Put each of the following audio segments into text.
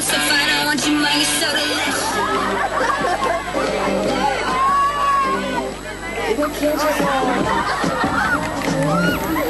So fine, I want you, money, so delicious.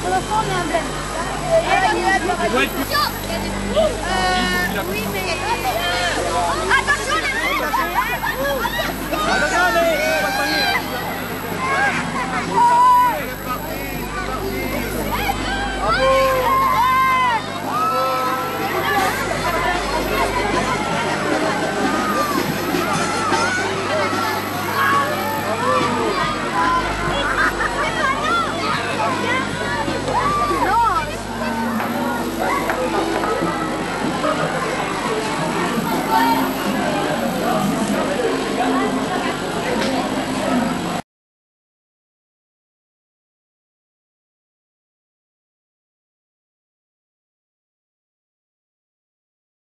Pour le fond, on est en blême. Euh, oui, mais